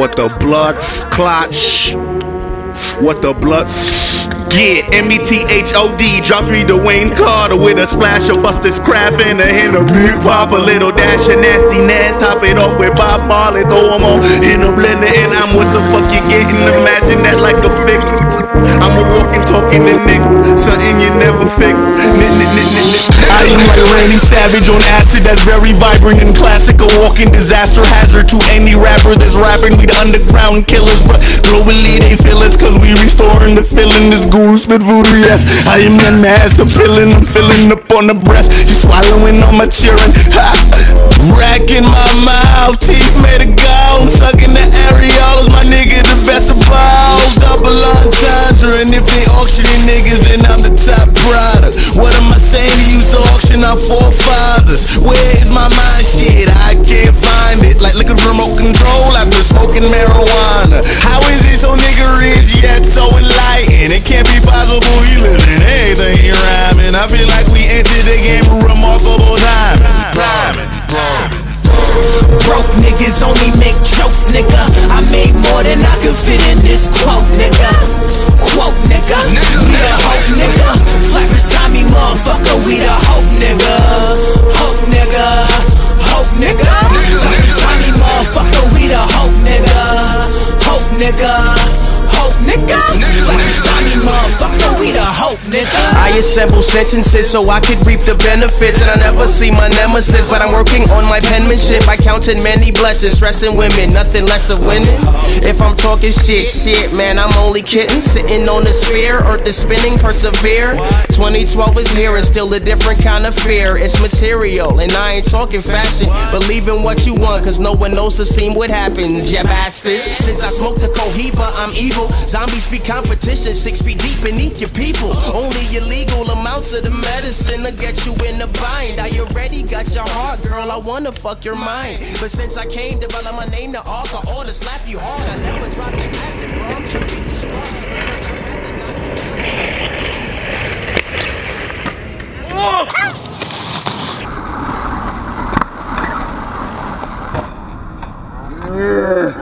What the blood clot? What the blood? Get M-E-T-H-O-D Drop three Dwayne Carter with a splash of Buster's Craft and a hint of Big Pop A little dash of nastiness Top it off with Bob Marley Throw 'em on in a blender And I'm what the fuck you getting Imagine that like a figure Randy Savage on acid That's very vibrant and classic A walking disaster hazard to any rapper that's rapping. We the underground killers But globally they feel us Cause we restoring the feeling. This guru spit voodoo, yes. I am that mass appealing I'm filling up on the breast. You swallowing all my cheering ha! Racking my mouth Teeth made of gold. Sucking the areolas My nigga the best of balls Double entendre And if they auctioning niggas our forefathers. Where is my mind? Shit, I can't find it. Like looking for remote control After smoking marijuana. How is it so nigga rich Yet so enlightened? It can't be possible He living anything he rhyming. I feel like we entered the game A remarkable time Broke niggas only make jokes, nigga. I assemble sentences so I could reap the benefits. And I never see my nemesis, but I'm working on my penmanship. by counting many blessings, stressing women, nothing less of winning. If I'm talking shit, shit, man, I'm only kidding. Sitting on the sphere, earth is spinning, persevere. 2012 is here and still a different kind of fear. It's material, and I ain't talking fashion. Believe in what you want, cause no one knows the scene what happens, yeah, bastards. Since I smoked the cohiba, I'm evil. Zombies be competition, six feet deep beneath your people. Only illegal amounts of the medicine to get you in the bind. I already got your heart, girl. I wanna fuck your mind. But since I came, develop my name to arc or order slap you hard. I never dropped the acid, bro. I'm too weak to squad. Because I'd rather down.